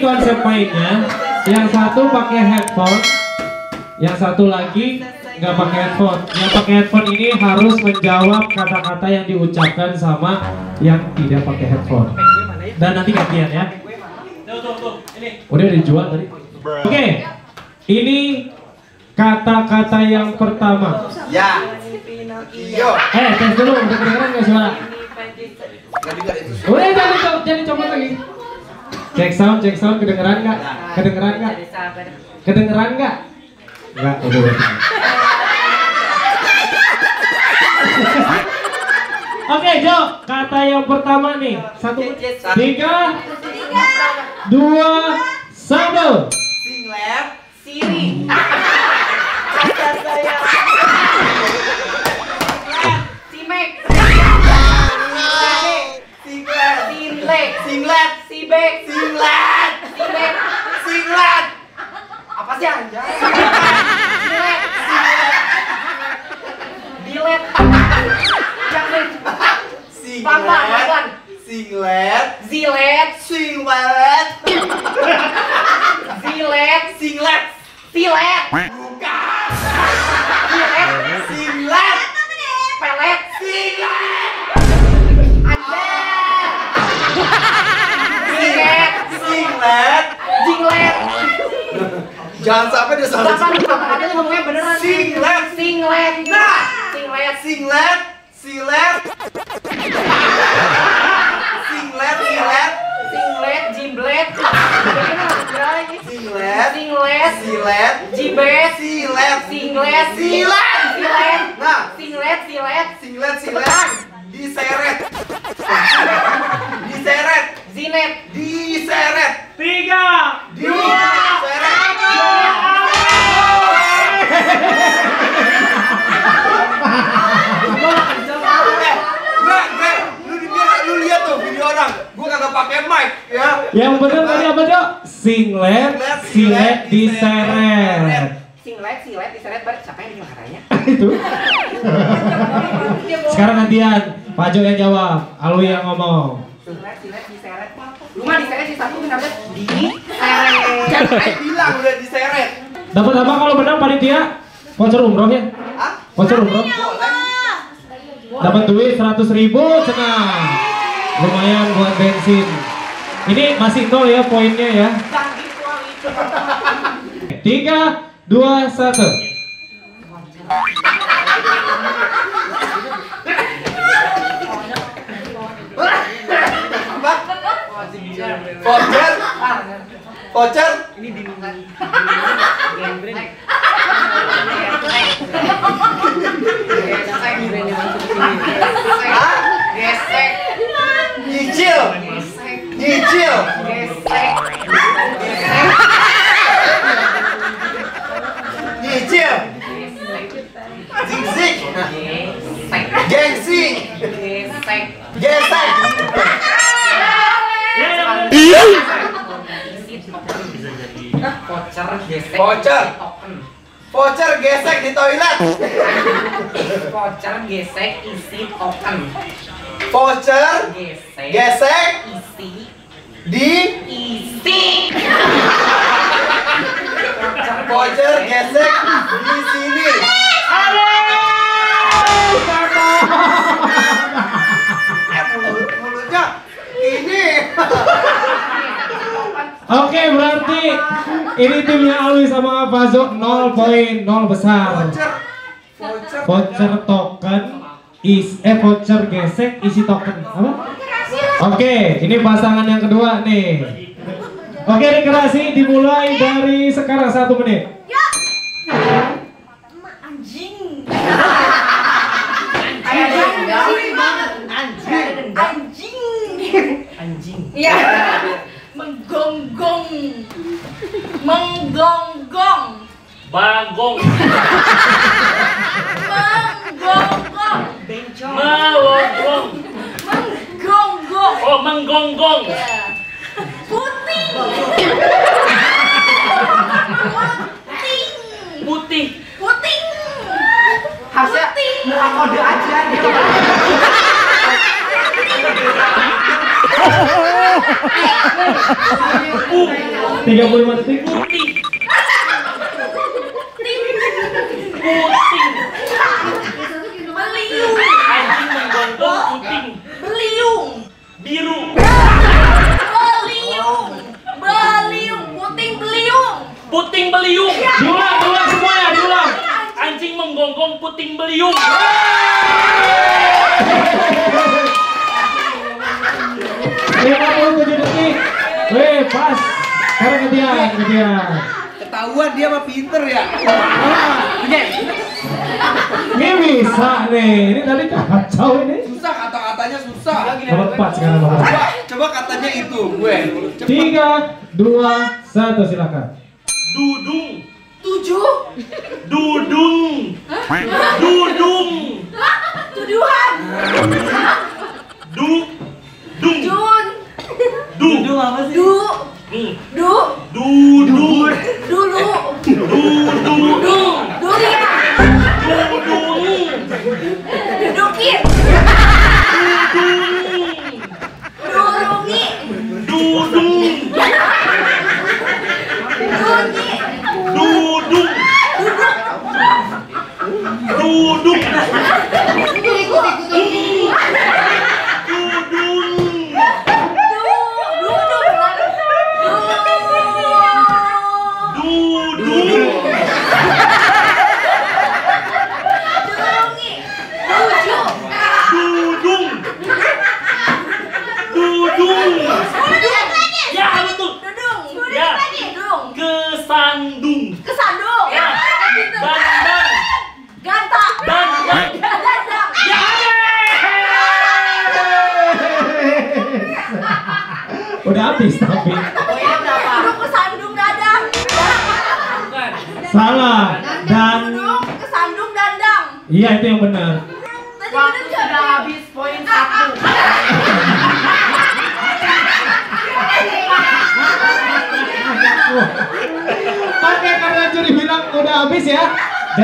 konsep mainnya yang satu pakai headphone yang satu lagi nggak pakai headphone yang pakai headphone ini harus menjawab kata-kata yang diucapkan sama yang tidak pakai headphone dan nanti gantian ya udah dijual tadi oke ini kata-kata yang pertama Ya. Iyo. eh tes dulu udah kedengeran nggak suara udah jangan coba lagi cek sound cek sound kedengeran nggak kedengeran nggak kedengeran nggak nggak udah. Oke Jo, kata yang pertama nih satu, tiga, dua, satu. Singlet. Siri. Simek. Singlet. Sibek. Singlet. Apa sih anjay? Silet. Dilet. Jangan. Pelan-pelan, pelan-pelan. Singlet. Zilet. Singlet. Zilet. Singlet. Silet. Jangan sampai dia salah. Kapan kata-kata lu ngomongnya beneran? Singlet. Singlet. Nah. Singlet. Singlet. Singlet. Singlet. Singlet. Singlet. Jimblet. Singlet. Singlet. Silet. Jibet. Silet. Singlet. Silet. Silet. Nah, Singlet. Silet. singlet silet. Diseret. Yang benar tadi apa Jo? Singlet, silet, diseret. Singlet. Silet. Diseret. Balik. Siapa yang bilang katanya? Itu. Sekarang gantian. Pak Jo yang jawab, Alwi yang ngomong. Silet. Silet. Diseret. Lu mah diseret si satu kenapa? Diseret. Kan saya bilang udah diseret. Dapat apa kalau menang panitia? Voucher umroh ya? Hah? Voucher umroh. Dapat duit 100 ribu, senang. Lumayan buat bensin. Ini masih nol ya poinnya ya. Tiga, dua, satu. Voucher. Voucher. Hah? Gesek. Nyicil. Nyicil. Nyicil. Gesek. Gengsi. Gesek. Gesek. Voucher gesek. Voucher. Voucher gesek di toilet. Voucher gesek isi token. Voucher Gesek. gesek. Di Isi. voucher gesek di sini. Eh, mulut mulutnya ini. Oke, berarti ini timnya Alwi sama Fazo 0 poin, 0 besar. Voucher voucher Voucher token is eh voucher gesek isi token apa? Oke, ini pasangan yang kedua nih. Oke, rekreasi dimulai dari sekarang satu menit. Anjing. Dendam banget. Kayak ada dendam. Anjing. Anjing. Iya. Menggonggong. Menggonggong. Bagong, Menggonggong. Bencong. mawogong, Menggonggong. oh menggonggong, Iya. Puting. Puting. putih, Puting. Harusnya muka kode aja dia. uh, 35 detik. Putih. Ting. Puting beliung. 57 detik. Weh, pas. Sekarang ke dia, ke dia. Ketahuan dia mah pinter ya. Ini bisa nih. Ini tadi kacau ini. Susah kata-katanya susah. 4 sekarang. Coba, coba katanya itu gue. Tiga, dua, satu silakan. Dudung. Tujuh. Dudung. Dudung. Tuduhan. Du. Dung. Jun. Du. Du. Nih. Du. Dudung.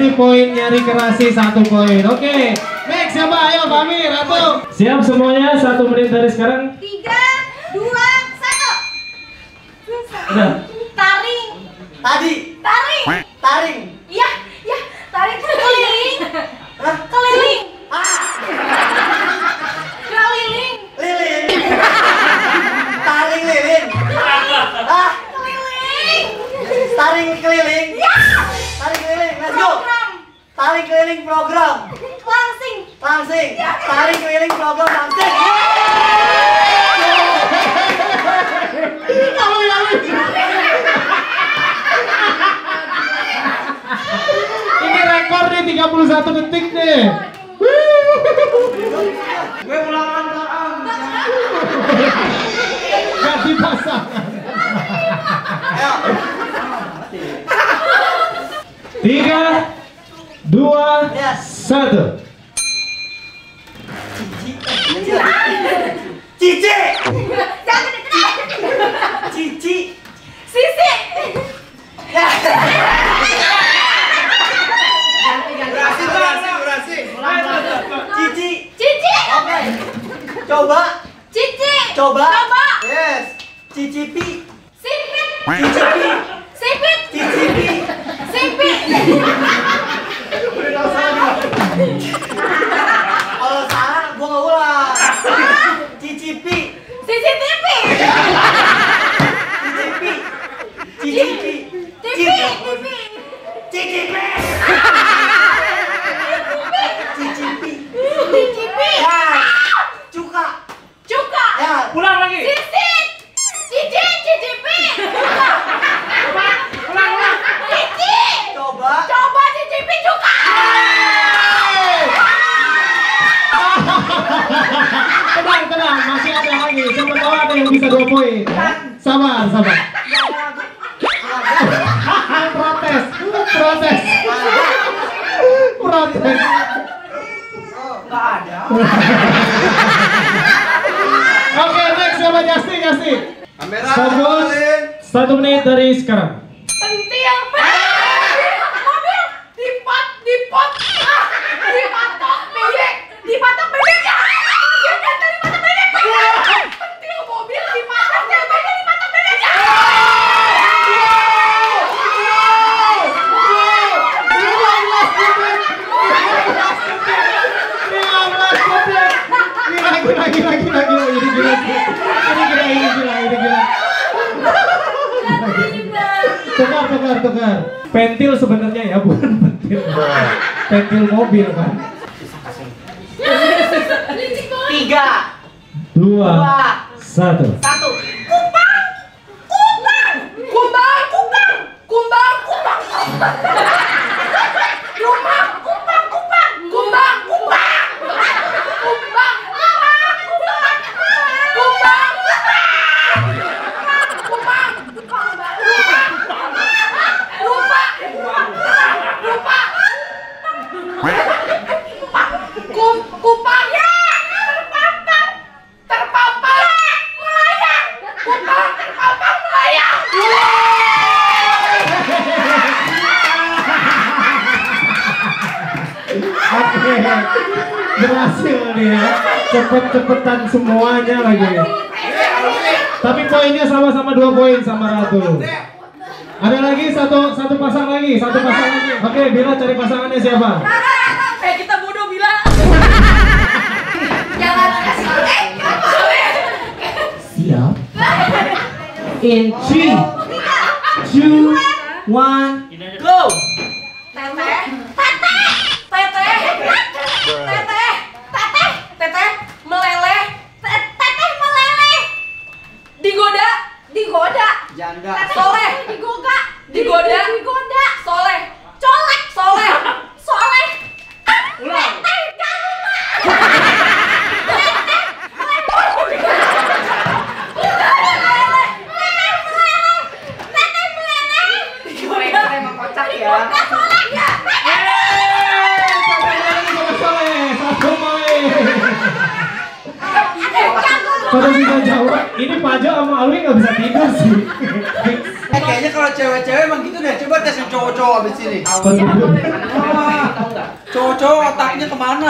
Jadi poin nyari kerasi satu poin. Oke, next siapa? Ayo, Fami, Ratu. Siap semuanya, satu menit dari sekarang. Tiga, dua, satu. Udah. Taring. Tadi Taring. taring. Iya, iya. Taring keliling. Keliling. Keliling. Lilin. Taring lilin. Ah, Keliling. taring keliling. Ya. Taring keliling. Let's go. Program. Taring keliling program. Langsing. Langsing. Taring keliling program langsing. Ini rekor nih 31 detik nih. Gue ulangan doang. Gak dipasang. Tiga, dua, satu. Cici. Cici. Sisi. Berhasil, berhasil, berhasil. Cici. Cici. Oke. Coba. Cici. Coba. Coba. Yes. Cicipi. Sipit. Cicipi. Sipit. Cicipi. Sipit. Kalau salah gua nggak ulang. Cicipi. CCTV. Cicipi. Cicipi. TV. Cicipi. Cicipi. CCTV. Ya. Cuka. Cuka. Ya. Pulang lagi. Sisit. Cici. CCTV. Cuka. Ulang, ulang. Cici. Coba. Coba CCTV cuka. Tenang, tenang, masih ada lagi. Siapa tahu ada yang bisa dua poin. Sabar, sabar. protes, protes, protes. Nggak ada. Oke, next siapa Jasti, Jasti. Kamera. Alin. Satu menit dari sekarang. Pentil. Mobil. Dipot. Dipot. Ah, Dipatok bebek. Dipatok bebek. Ah, Dia datang dipatok bebek. Pentil mobil dipatok bebek. Dipatok bebek. Ah. lagi lagi lagi lagi ini gila sih. ini gila ini gila ini gila tukar tukar tukar pentil sebenarnya ya bukan pentil pentil mobil kan semuanya lagi. Tapi poinnya sama-sama dua poin sama Ratu. Ada lagi satu satu pasang lagi satu pasang lagi. Oke Bila cari pasangannya siapa? Eh kita bodoh bila. Jangan kasih siap. in three two one Pada bisa jawab, ini Pajo sama Alwi nggak bisa tidur sih. Eh kayaknya kalau cewek-cewek emang gitu deh. Coba tes yang cowok-cowok abis ini. Cowok-cowok otaknya ke mana?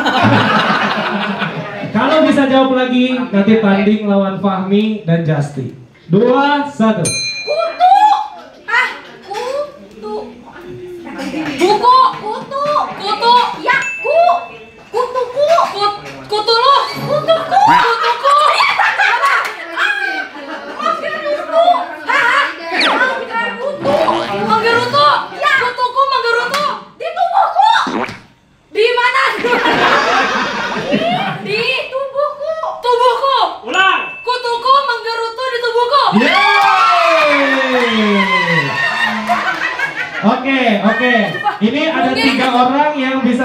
Kalau bisa jawab lagi, nanti tanding lawan Fahmi dan Justi. Dua, satu. Kutu. Ah, kutu. Buku, kutu, kutu, ya, ku, kutuku, kut, kutu lu, kutuku, kutuku. Apa? Ah, Manggerutu. Hah? Manggerutu. Manggerutu. Ya, kutuku manggerutu. Di tubuhku. Di mana? Di tubuhku. Tubuhku. Ulang. Kutuku menggerutu di tubuhku. Yeay. Oke, oke. Ini ada tiga orang yang bisa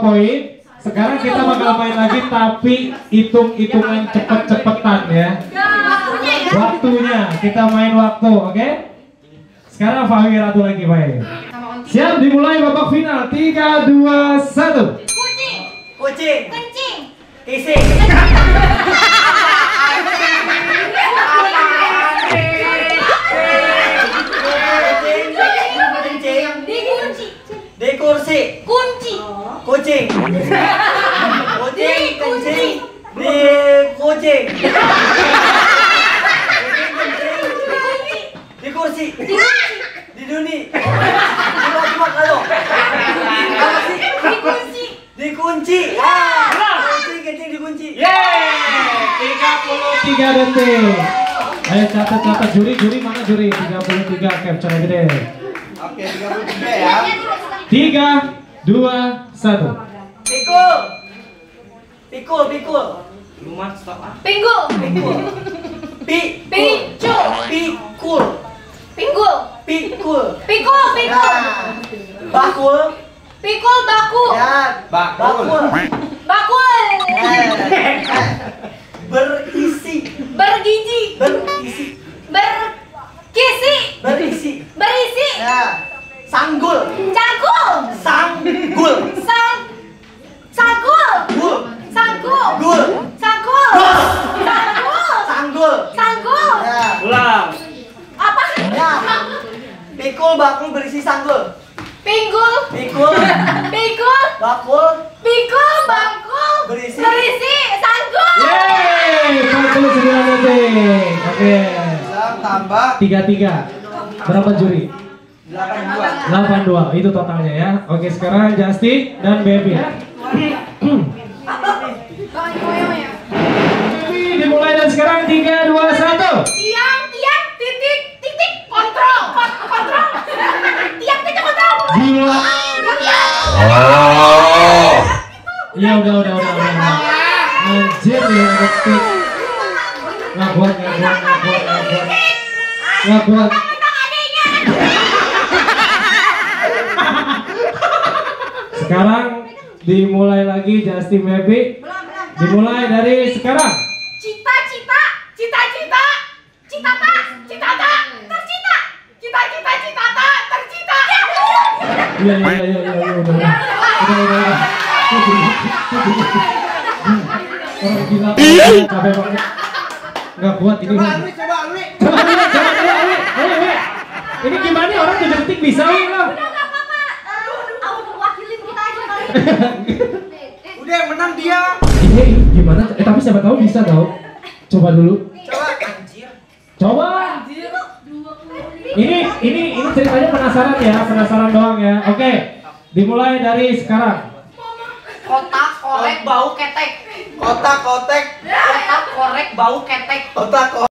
poin. Sekarang kita bakal main lagi tapi hitung-hitungan cepet-cepetan ya. Waktunya ya. Waktunya kita main waktu, oke? Sekarang Fahmi Ratu lagi main. Siap dimulai babak final. 3 2 1. Kucing, Kucing. kencing, Kising. Kucing. Kencing. dikunci, Di kursi. kunci, Kucing. Kucing kencing. Di kucing. Kucing kencing. Di kursi. Di duni. Coba coba kalau. Apa sih? dikunci, Dikunci. Ah. Kucing kencing dikunci. Yeay. 33 detik. Ayo catat catat juri juri mana juri 33 capture aja deh. Oke, 33 ya. 3 2 1. Pikul. Pikul, pikul. Rumah stop ah. pinggul, Pikul. Pi. Picul. Pikul. pinggul, Pikul. pikul, pikul, Nah. Bakul. pikul baku, Ya. Bakul. Bakul. bakul, Eh. Berisi. bergiji, Berisi. berkisi, Berisi. berisi, Ya. Sanggul. cangkul, Sanggul. sang, sangkul, Gul. sangkul, Gul. sangkul, sangkul, Sanggul. sangkul, Ya. Ulang. apa? Ya. Pikul bakul berisi sanggul pinggul. Pinggul, pinggul, bakul. Pikul bangkul berisi. Berisi. Sanggul yeay 49 detik oke. Tambah. Tiga tiga. Berapa juri? 82 82 itu totalnya ya. Oke sekarang Justin dan Baby. Baby dimulai dan sekarang 3 2 1 tiang tiang titik titik kontrol. Kontrol ya. bola. Iya udah udah udah udah. Anjir ya nggak kuat nggak kuat. Nggak kuat. Sekarang dimulai lagi Justin Baby. Dimulai dari sekarang. Iya iya iya iya iya udah udah. Udah udah udah. Orang gila, capek banget. Nggak kuat ini. Coba Alwi, coba Alwi. Coba dulu, coba dulu, Awi. Awi, Awi. Ini gimana nih orang 7 detik bisa lo? Udah nggak apa-apa. Aku wakilin kita aja kali. Udah yang menang dia. Ini gimana? Eh tapi siapa tahu bisa tau. Coba dulu. Coba. Coba. Ini ini ini ceritanya penasaran ya, penasaran doang ya. Oke. Dimulai dari sekarang. Kotak korek bau ketek. Kotak kotek. Kotak korek bau ketek. Kotak ko-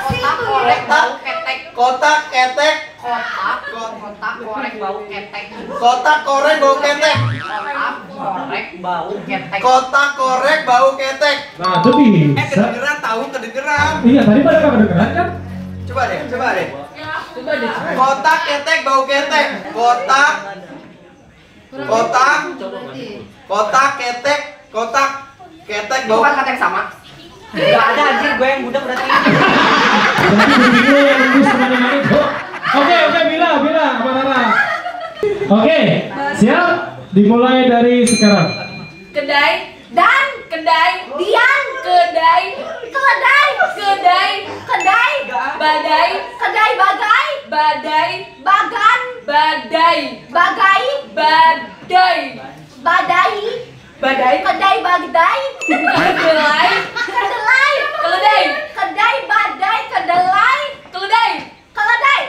Kotak korek bau ketek. kotak ketek. Kotak kotak korek bau ketek. Kotak korek bau ketek. Kotak korek bau ketek. Kotak korek bau ketek. Nah, itu Eh bisa. kedengeran tahu kedengeran. Iya, tadi pada kedengeran kan? Coba deh, coba deh. Kotak ketek bau ketek. Kotak kotak kotak ketek kotak ketek bau kan kata yang sama. Gak ada anjir gue yang budak berarti. Oke, oke, Bila, Bila, sama Rara. Oke, siap? Dimulai dari sekarang. Kedai dan kedai dian. Kedai keledai. kedai kedai. badai. Kedai bagai badai. Bagan. Badai. Bagai. Badai. Badai. Badai. Kedai badai. Kedelai. Kedelai. Keledai. Kedai badai. Kedelai. Keledai. Keledai.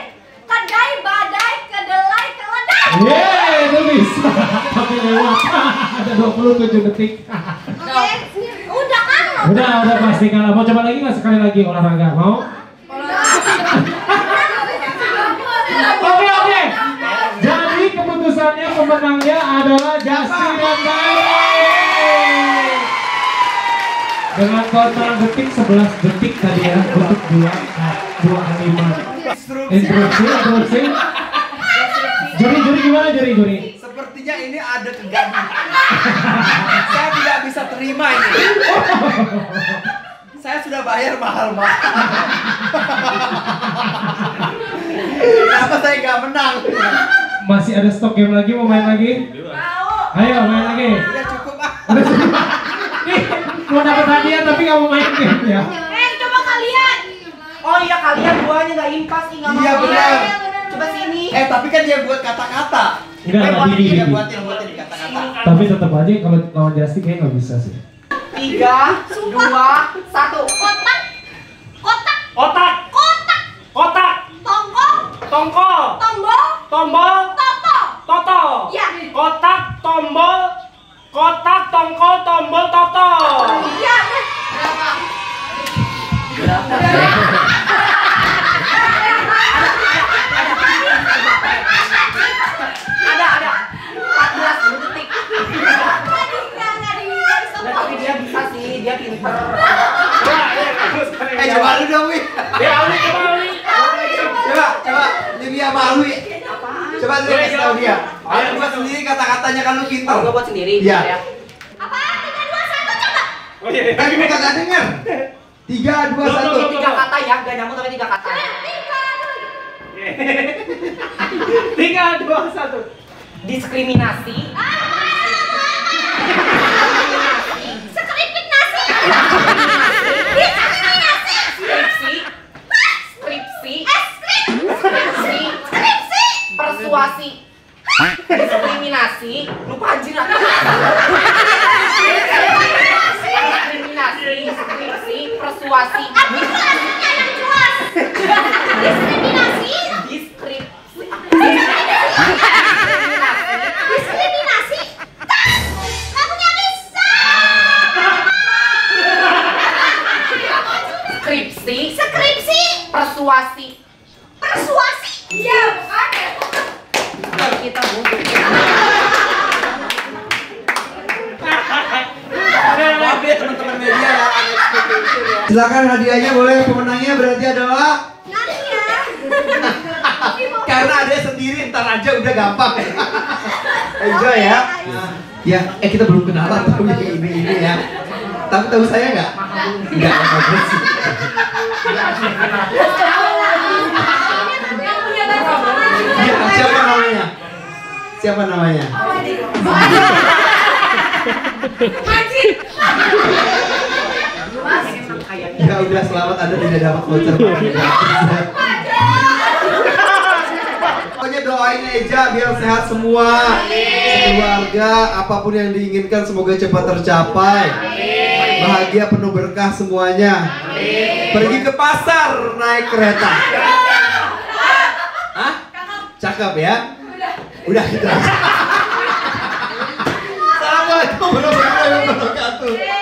Kedai badai. Kedelai. Keledai. Yeay, itu bisa. Tapi lewat. Ada 27 detik. Udah? Udah, pasti kalah. Mau coba lagi nggak sekali lagi olahraga? Mau? Oke, oke. Jadi keputusannya pemenangnya adalah Justin dan Bayi. Dengan total detik 11 detik tadi ya untuk dua dua animat. Instruksi, instruksi. Juri, juri gimana juri, juri? Sepertinya ini ada kegaduhan. Saya tidak bisa terima ini. Saya sudah bayar mahal-mahal. Kenapa saya nggak menang? Masih ada stok game lagi mau main lagi? Ayo main lagi. Udah cukup ah. Udah cukup. Nih, mau dapat hadiah tapi nggak mau main game ya. Eh, coba kalian. Oh iya kalian duanya nggak impas nih nggak mau. Iya, benar. Coba sini. Eh tapi kan dia buat kata-kata. Enggak, Eh, enggak, buat Didi, dia Didi. buatin buatin kata-kata. Tapi tetap aja kalau lawan Justin kayak nggak bisa sih. Tiga, dua, satu. Kotak. Kotak. Otak, Kotak. kotak, Tongkol. tongko, Tombol. tombol, Toto. toto. Ya. Kotak, tombol, kotak, tongko, tombol, toto. Iya. Ada, ada. 14 detik. Tadi nggak nggak di nggak di Nah, tapi dia bisa sih, dia pinter. Coba, ya, bagus. Eh coba lu dong Wi. Ya, Oli, coba, Oli. Coba coba Livia malu ya. Coba lu kasih tahu coba. dia. Ayo, Aku buat sendiri kata-katanya kan lu pintar. Gue buat sendiri. Iya. ya. Apaan? Tiga dua satu coba. Oh iya, iya. Tapi bukan nggak denger. Tiga dua satu. Tiga kata ya, gak nyambung tapi tiga kata. Tiga dua. Tiga, dua, satu. Diskriminasi. Sekelipit nasi. Diskriminasi. Skripsi. Skripsi. Skrip. Skripsi. Skripsi. Persuasi. Diskriminasi. Lupa anjir. Diskriminasi. Skripsi. Persuasi. Diskriminasi. Diskripsi. Diskriminasi. Bisa. Skripsi. Skripsi. Persuasi. Silakan hadiahnya boleh pemenangnya berarti adalah Nanti ya. karena ada sendiri ntar aja udah gampang. Enjoy ya. Ya, eh kita belum kenalan tahu ini ini ya. Tapi tahu saya nggak? Nggak, nggak sih. Ya, siapa namanya? Siapa namanya? Ya udah selamat Anda tidak dapat voucher. Pokoknya doain aja biar sehat semua. Keluarga apa pun yang diinginkan semoga cepat tercapai. Bahagia penuh berkah semuanya. Pergi ke pasar naik kereta. Hah? Cakep ya? Udah kita. Gitu. Assalamualaikum warahmatullahi wabarakatuh.